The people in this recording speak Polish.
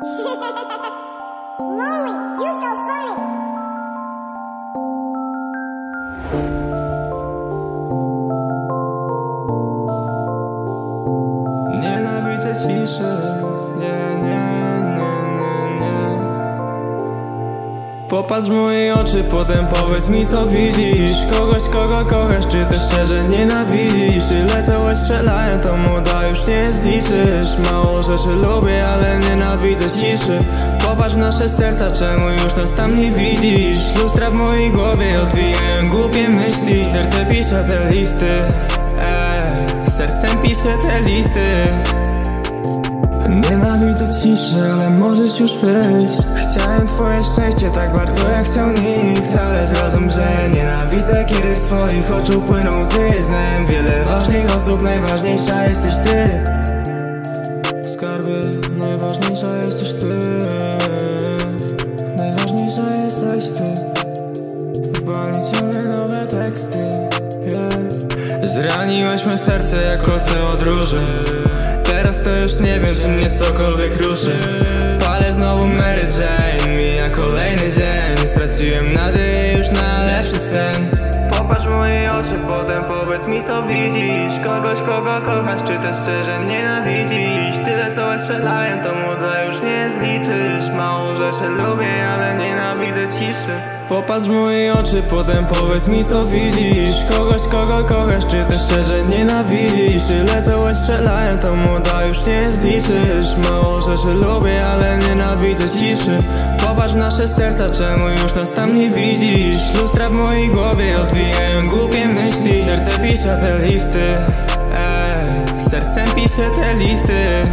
Molly, you're so funny. Nie, nie, nie, nie, nie. Popatrz w moje oczy, potem powiedz mi co widzisz. Kogoś, kogo kochasz, czy też szczerze nienawidzisz? Tyle co strzelają, to młoda już nie zliczysz Mało rzeczy lubię, ale nienawidzę ciszy. Popatrz w nasze serca, czemu już nas tam nie widzisz? Lustra w mojej głowie odbijają głupie myśli. Serce pisze te listy. Eee, sercem piszę te listy Nienawidzę ciszy, ale możesz już wyjść. Chciałem twoje szczęście tak bardzo jak chciał nikt Ale zrozum, że nienawidzę kiedy z twoich oczu płyną łzy. Znałem wiele ważnych osób, najważniejsza jesteś ty. Skarbie, najważniejsza jesteś ty. Najważniejsza jesteś ty. W bani nowe teksty. Yeah. Zraniłeś me serce jak oce od róży Teraz to już nie wiem, czy mnie cokolwiek ruszy. Palę znowu Mary Jane Mija kolejny dzień. Straciłem nadzieję już na lepszy sen. Popatrz w moje oczy, potem powiedz mi co widzisz. Kogoś, kogo kochasz, czy też szczerze nienawidzisz? Tyle co strzelają, to młoda już nie zliczysz. Mało rzeczy lubię, ale nienawidzę ciszy. Popatrz w moje oczy, potem powiedz mi co widzisz. Kogoś, kogo kochasz, czy też szczerze nienawidzisz? Tyle co strzelają, to młoda już nie zliczysz Mało rzeczy lubię, ale nienawidzę ciszy. Popatrz w nasze serca, czemu już nas tam nie widzisz? Lustra w mojej głowie odbijają głupie myśli. Serce pisze te listy. Eee, sercem pisze te listy